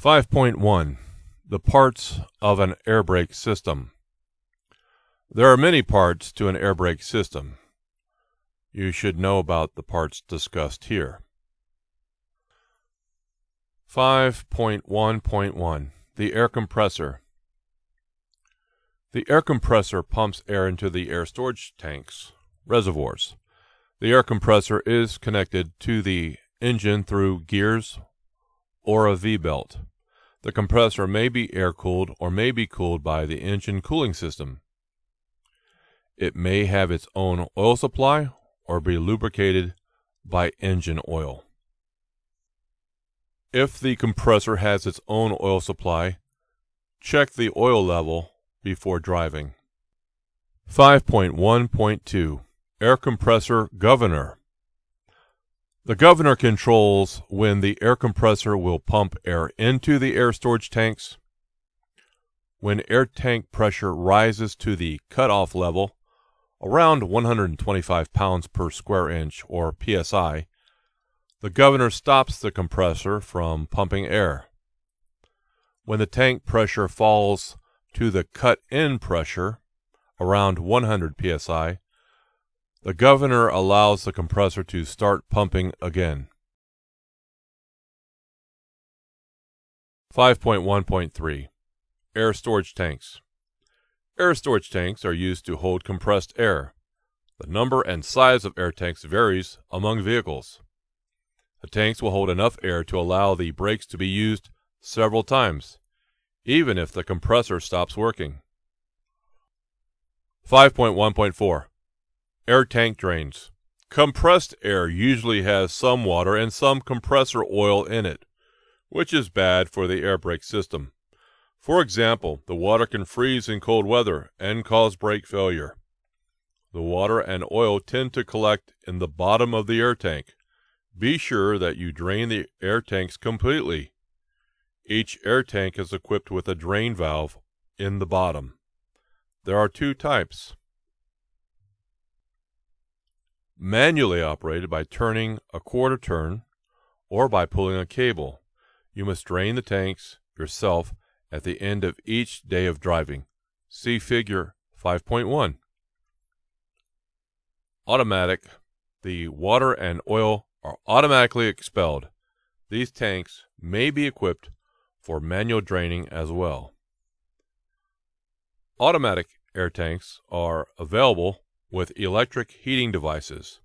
5.1 The parts of an air brake system. There are many parts to an air brake system. You should know about the parts discussed here. 5.1.1 The air compressor. The air compressor pumps air into the air storage tanks, reservoirs. The air compressor is connected to the engine through gears or a V-belt. The compressor may be air-cooled or may be cooled by the engine cooling system. It may have its own oil supply or be lubricated by engine oil. If the compressor has its own oil supply, check the oil level before driving. 5.1.2 Air Compressor Governor The governor controls when the air compressor will pump air into the air storage tanks. When air tank pressure rises to the cutoff level, around 125 pounds per square inch or psi, the governor stops the compressor from pumping air. When the tank pressure falls to the cut-in pressure, around 100 psi, the governor allows the compressor to start pumping again. 5.1.3 Air storage tanks. Air storage tanks are used to hold compressed air. The number and size of air tanks varies among vehicles. The tanks will hold enough air to allow the brakes to be used several times, even if the compressor stops working. 5.1.4 Air tank drains. Compressed air usually has some water and some compressor oil in it, which is bad for the air brake system. For example, the water can freeze in cold weather and cause brake failure. The water and oil tend to collect in the bottom of the air tank. Be sure that you drain the air tanks completely. Each air tank is equipped with a drain valve in the bottom. There are two types manually operated by turning a quarter turn or by pulling a cable. You must drain the tanks yourself at the end of each day of driving. See figure 5.1. Automatic. The water and oil are automatically expelled. These tanks may be equipped for manual draining as well. Automatic air tanks are available with electric heating devices.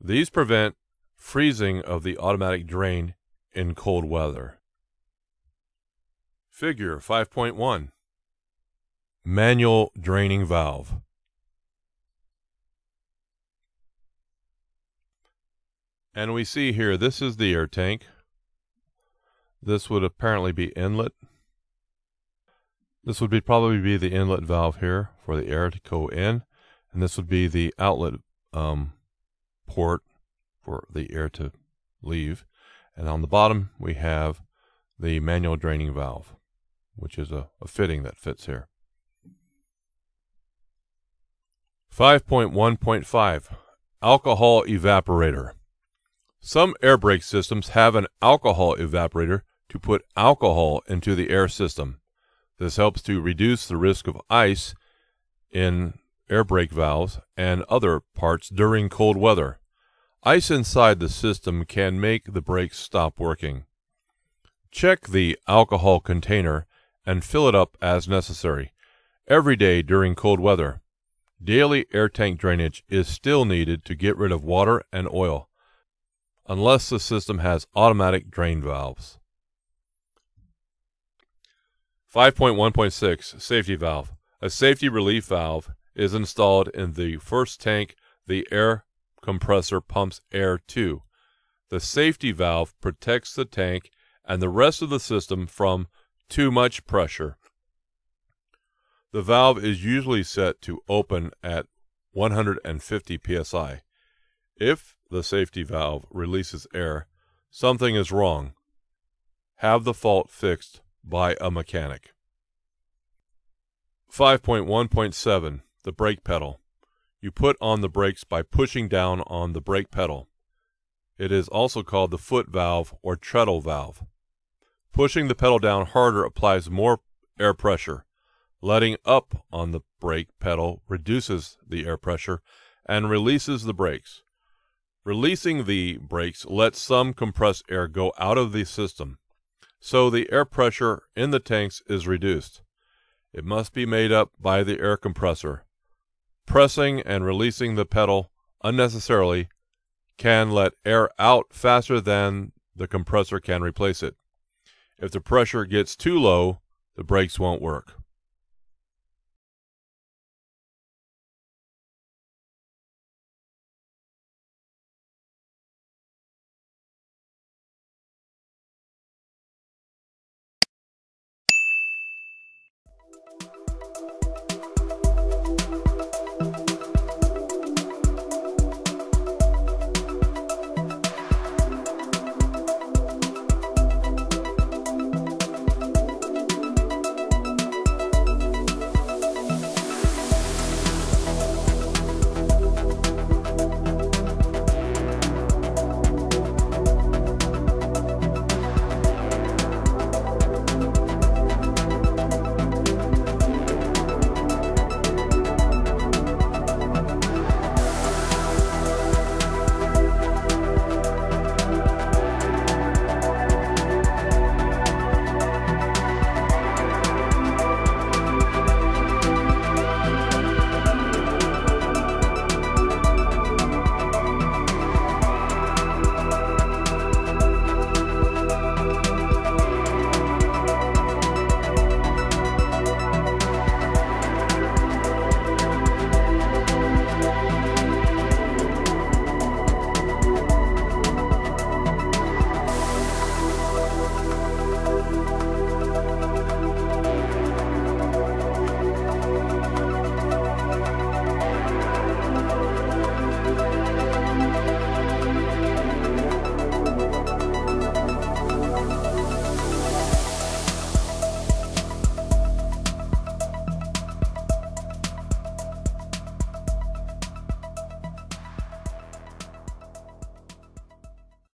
These prevent freezing of the automatic drain in cold weather. Figure 5.1 Manual draining valve. And we see here, this is the air tank. This would apparently be inlet. This would be probably be the inlet valve here for the air to go in and this would be the outlet um, port for the air to leave. And on the bottom, we have the manual draining valve, which is a, a fitting that fits here. 5.1.5 Alcohol Evaporator Some air brake systems have an alcohol evaporator to put alcohol into the air system. This helps to reduce the risk of ice in air brake valves, and other parts during cold weather. Ice inside the system can make the brakes stop working. Check the alcohol container and fill it up as necessary every day during cold weather. Daily air tank drainage is still needed to get rid of water and oil, unless the system has automatic drain valves. 5.1.6 Safety Valve. A safety relief valve is installed in the first tank the air compressor pumps air to. The safety valve protects the tank and the rest of the system from too much pressure. The valve is usually set to open at 150 psi. If the safety valve releases air, something is wrong. Have the fault fixed by a mechanic. 5.1.7 the brake pedal. You put on the brakes by pushing down on the brake pedal. It is also called the foot valve or treadle valve. Pushing the pedal down harder applies more air pressure. Letting up on the brake pedal reduces the air pressure and releases the brakes. Releasing the brakes lets some compressed air go out of the system, so the air pressure in the tanks is reduced. It must be made up by the air compressor. Pressing and releasing the pedal unnecessarily can let air out faster than the compressor can replace it. If the pressure gets too low, the brakes won't work.